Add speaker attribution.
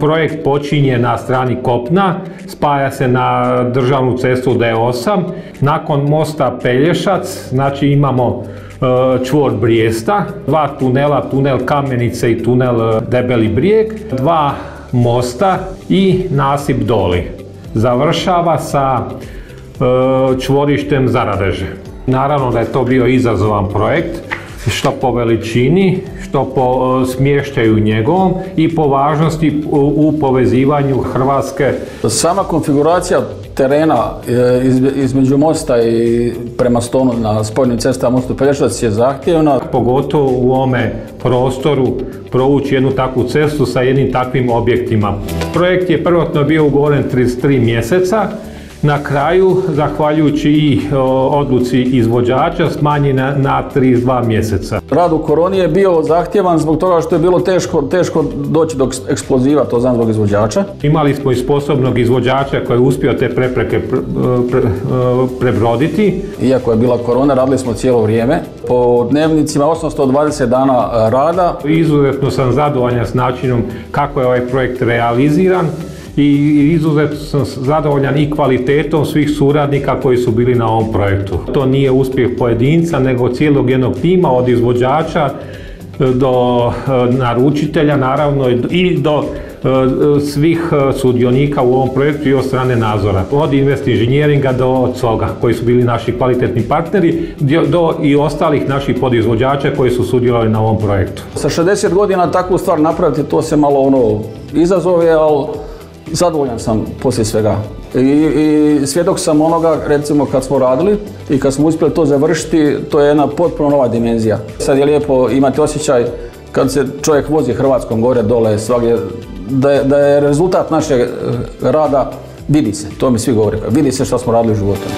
Speaker 1: Projekt počinje na strani Kopna, spaja se na državnu cestu D8. Nakon mosta Pelješac, znači imamo e, čvor Brijesta, dva tunela, tunel Kamenice i tunel e, Debeli Brijeg, dva mosta i nasip Doli. Završava sa e, čvorištem Zaradeže. Naravno da je to bio izazovan projekt, što po veličini, što po e, smještaju njegovom i po važnosti u, povezivanju Hrvatske.
Speaker 2: Sama konfiguracija terena e, iz- između mosta i prema stonu na spojnim cestama mostu Pelješac je zahtjevna.
Speaker 1: Pogotovo u ovome prostoru provući jednu takvu cestu sa jednim takvim objektima. Projekt je prvotno bio ugovoren 33 mjeseca, na kraju, zahvaljujući i odluci izvođača, smanjen na, na 32 mjeseca.
Speaker 2: Rad u koroni je bio zahtjevan zbog toga što je bilo teško, teško doći do eks- eksploziva, to znam zbog izvođača.
Speaker 1: Imali smo i sposobnog izvođača koji je uspio te prepreke pre- pre- prebroditi.
Speaker 2: Iako je bila korona, radili smo cijelo vrijeme. Po dnevnicima 820 dana e, rada.
Speaker 1: Izuzetno sam zadovoljan s načinom kako je ovaj projekt realiziran i izuzetno sam zadovoljan i kvalitetom svih suradnika koji su bili na ovom projektu. To nije uspjeh pojedinca, nego cijelog jednog tima od izvođača e, do e, naručitelja naravno i do- e, svih sudionika u ovom projektu i od strane nadzora. Od invest inženjeringa do COGA koji su bili naši kvalitetni partneri do i ostalih naših podizvođača koji su sudjelovali na ovom projektu.
Speaker 2: Sa 60 godina takvu stvar napraviti, to se malo ono izazove, ali zadovoljan sam poslije svega. I, I svjedok sam onoga, recimo kad smo radili i kad smo uspjeli to završiti, to je jedna potpuno nova dimenzija. Sad je lijepo imati osjećaj kad se čovjek vozi Hrvatskom gore, dole, svagdje, da da je rezultat našeg eh, rada, vidi se, to mi svi govore, vidi se što smo radili u životu.